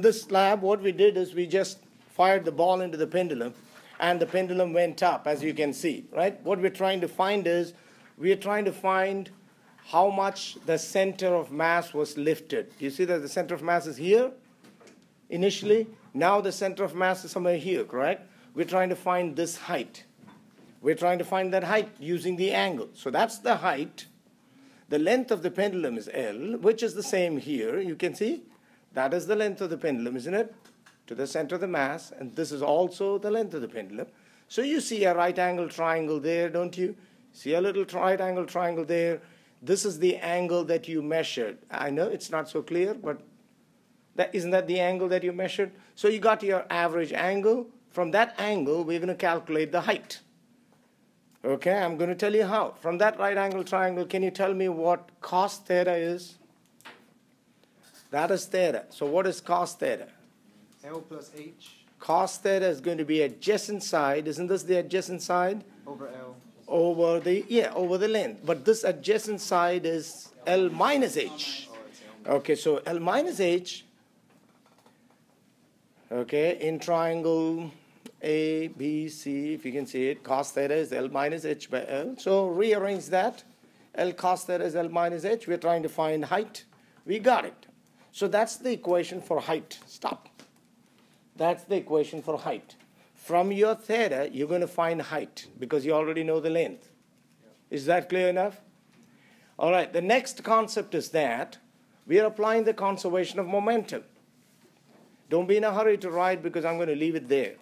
this lab, what we did is we just fired the ball into the pendulum, and the pendulum went up, as you can see, right? What we're trying to find is we are trying to find how much the center of mass was lifted. You see that the center of mass is here initially. Now the center of mass is somewhere here, correct? We're trying to find this height. We're trying to find that height using the angle. So that's the height. The length of the pendulum is L, which is the same here. You can see that is the length of the pendulum, isn't it? To the center of the mass, and this is also the length of the pendulum. So you see a right angle triangle there, don't you? See a little right angle triangle there. This is the angle that you measured. I know it's not so clear, but that, isn't that the angle that you measured? So you got your average angle. From that angle, we're going to calculate the height. Okay, I'm going to tell you how. From that right angle triangle, can you tell me what cos theta is? That is theta. So what is cos theta? L plus H Cos theta is going to be adjacent side. Isn't this the adjacent side? over L. Over the, yeah, over the length. But this adjacent side is L minus H. L. Okay, so L minus H, okay, in triangle A, B, C, if you can see it, cos theta is L minus H by L. So rearrange that. L cos theta is L minus H. We're trying to find height. We got it. So that's the equation for height. Stop. That's the equation for height. From your theta, you're going to find height because you already know the length. Is that clear enough? All right, the next concept is that we are applying the conservation of momentum. Don't be in a hurry to write because I'm going to leave it there.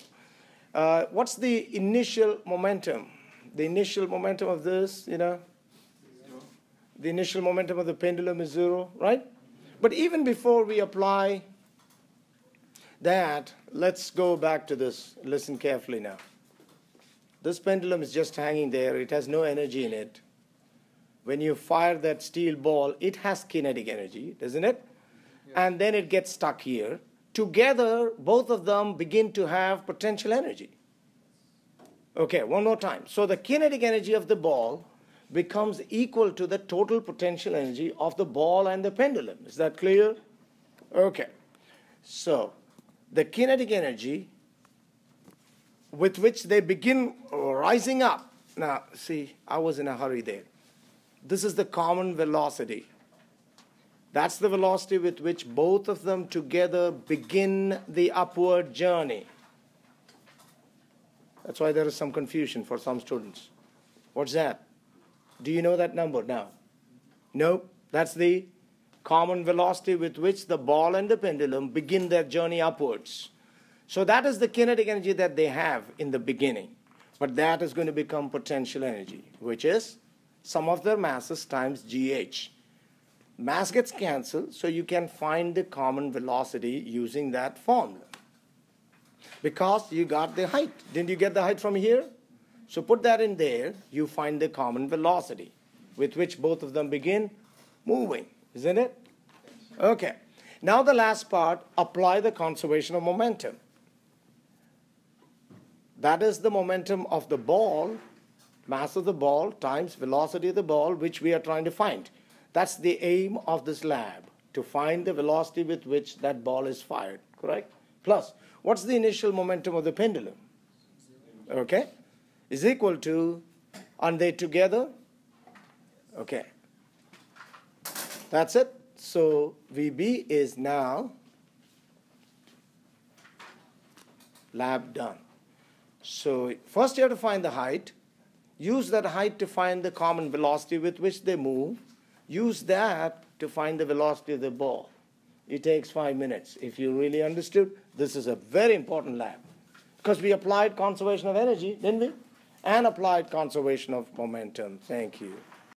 Uh, what's the initial momentum? The initial momentum of this, you know, the initial momentum of the pendulum is zero, right? But even before we apply that, let's go back to this. Listen carefully now. This pendulum is just hanging there, it has no energy in it. When you fire that steel ball, it has kinetic energy, doesn't it? And then it gets stuck here. Together, both of them begin to have potential energy. Okay, one more time. So the kinetic energy of the ball becomes equal to the total potential energy of the ball and the pendulum. Is that clear? Okay. So the kinetic energy with which they begin rising up. Now, see, I was in a hurry there. This is the common velocity. That's the velocity with which both of them together begin the upward journey. That's why there is some confusion for some students. What's that? Do you know that number now? No, that's the common velocity with which the ball and the pendulum begin their journey upwards. So that is the kinetic energy that they have in the beginning. But that is going to become potential energy, which is sum of their masses times gh. Mass gets cancelled, so you can find the common velocity using that formula. Because you got the height. Didn't you get the height from here? So put that in there, you find the common velocity with which both of them begin moving, isn't it? Okay. Now the last part, apply the conservation of momentum. That is the momentum of the ball, mass of the ball times velocity of the ball, which we are trying to find. That's the aim of this lab, to find the velocity with which that ball is fired, correct? Plus, what's the initial momentum of the pendulum? Okay? Is equal to, are they together? Okay. That's it. So VB is now lab done. So first you have to find the height. Use that height to find the common velocity with which they move. Use that to find the velocity of the ball. It takes five minutes. If you really understood, this is a very important lab. Because we applied conservation of energy, didn't we? And applied conservation of momentum. Thank you.